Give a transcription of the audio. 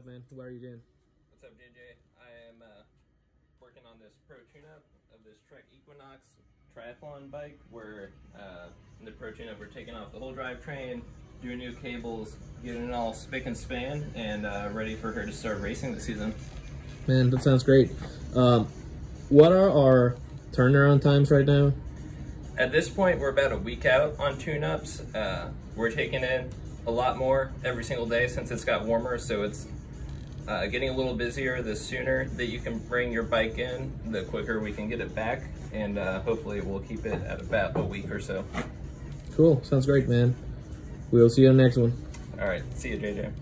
JJ. I am uh, working on this pro tune-up of this Trek Equinox triathlon bike. Where uh, in the pro tune-up, we're taking off the whole drivetrain, doing new cables, getting it all spick and span, and uh, ready for her to start racing this season. Man, that sounds great. Um, what are our turnaround times right now? At this point, we're about a week out on tune-ups. Uh, we're taking in a lot more every single day since it's got warmer, so it's uh, getting a little busier. The sooner that you can bring your bike in, the quicker we can get it back, and uh, hopefully we'll keep it at about a week or so. Cool. Sounds great, man. We'll see you on the next one. All right, see you, JJ.